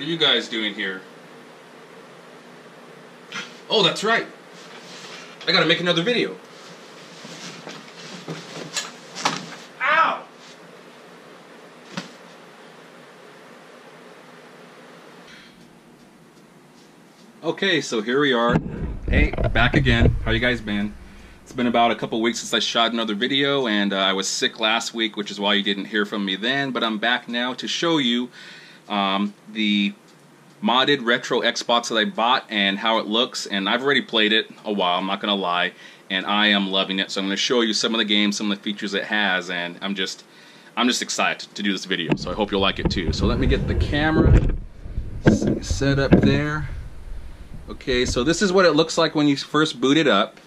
What are you guys doing here? Oh, that's right. I gotta make another video. Ow! Okay, so here we are. Hey, back again. How you guys been? It's been about a couple weeks since I shot another video, and uh, I was sick last week, which is why you didn't hear from me then. But I'm back now to show you um, the modded retro Xbox that I bought and how it looks. And I've already played it a while, I'm not going to lie, and I am loving it. So I'm going to show you some of the games, some of the features it has, and I'm just, I'm just excited to do this video. So I hope you'll like it too. So let me get the camera set up there. Okay, so this is what it looks like when you first boot it up.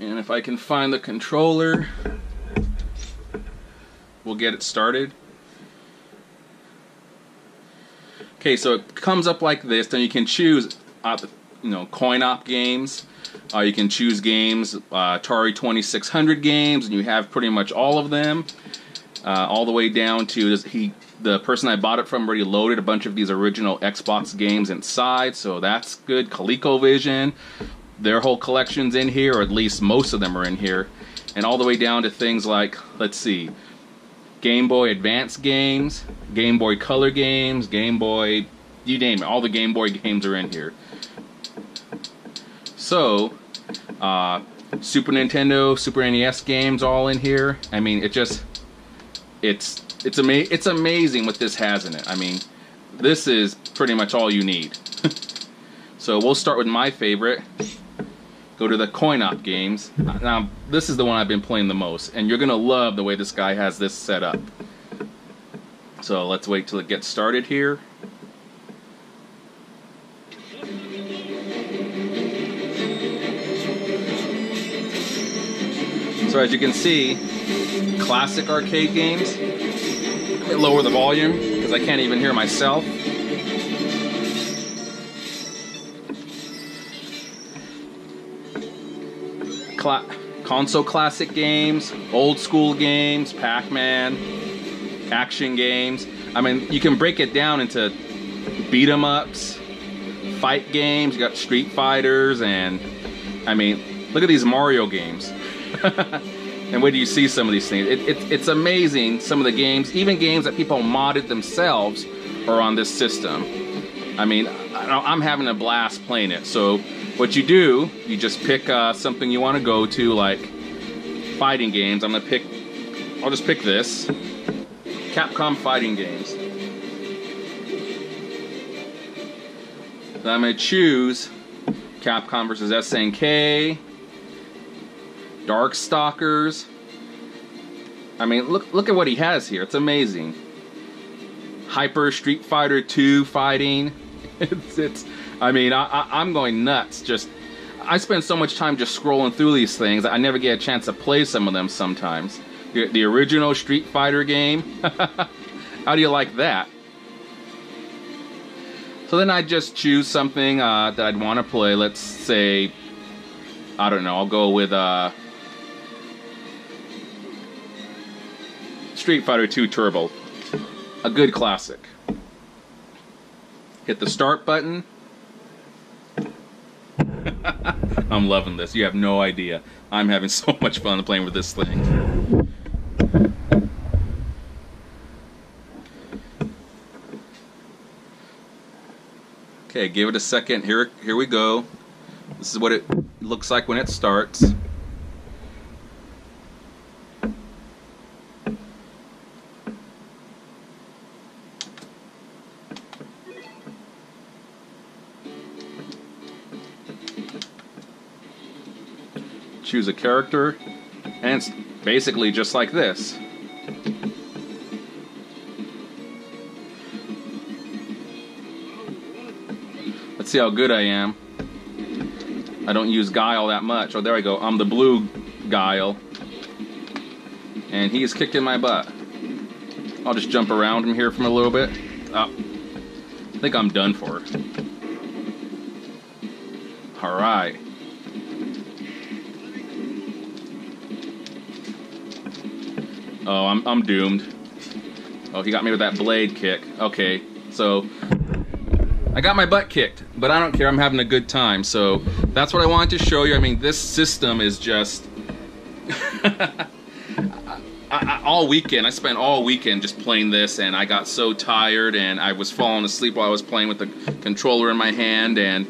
And if I can find the controller, we'll get it started. Okay, so it comes up like this, then you can choose, uh, you know, coin op games. Uh, you can choose games, uh, Atari 2600 games, and you have pretty much all of them, uh, all the way down to he the person I bought it from already loaded a bunch of these original Xbox games inside, so that's good. ColecoVision, their whole collection's in here, or at least most of them are in here. And all the way down to things like, let's see, Game Boy Advance games, Game Boy Color games, Game Boy, you name it, all the Game Boy games are in here. So, uh, Super Nintendo, Super NES games all in here. I mean, it just, it's it's ama- it's amazing what this has in it. I mean, this is pretty much all you need. so we'll start with my favorite. Go to the coin op games. Now, this is the one I've been playing the most, and you're gonna love the way this guy has this set up. So let's wait till it gets started here. So as you can see, classic arcade games lower the volume because I can't even hear myself. Cla console classic games, old school games, Pac-Man, action games. I mean, you can break it down into beat 'em ups, fight games. You got Street Fighters, and I mean, look at these Mario games. and where do you see some of these things? It, it, it's amazing some of the games, even games that people modded themselves, are on this system. I mean, I'm having a blast playing it. So what you do, you just pick uh, something you want to go to, like fighting games. I'm gonna pick. I'll just pick this. Capcom fighting games. Then I'm gonna choose Capcom versus SNK. Darkstalkers. I mean, look look at what he has here. It's amazing. Hyper Street Fighter 2 fighting. It's it's. I mean, I, I I'm going nuts. Just I spend so much time just scrolling through these things. I never get a chance to play some of them. Sometimes the, the original Street Fighter game. How do you like that? So then I just choose something uh, that I'd want to play. Let's say, I don't know. I'll go with. Uh, Street Fighter 2 Turbo. A good classic. Hit the start button. I'm loving this. You have no idea. I'm having so much fun playing with this thing. Okay, give it a second. Here here we go. This is what it looks like when it starts. Choose a character, and it's basically just like this. Let's see how good I am. I don't use Guile that much. Oh, there I go. I'm the blue Guile. And he's kicked in my butt. I'll just jump around him here from a little bit. Oh, I think I'm done for. Alright. Oh, I'm, I'm doomed. Oh, he got me with that blade kick. Okay, so I got my butt kicked, but I don't care. I'm having a good time. So that's what I wanted to show you. I mean, this system is just. I, I, all weekend, I spent all weekend just playing this, and I got so tired, and I was falling asleep while I was playing with the controller in my hand. And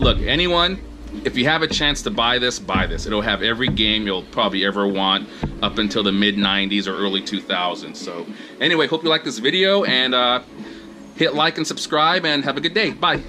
look, anyone, if you have a chance to buy this, buy this. It'll have every game you'll probably ever want up until the mid 90s or early 2000s. So, anyway, hope you like this video, and uh, hit like and subscribe, and have a good day. Bye.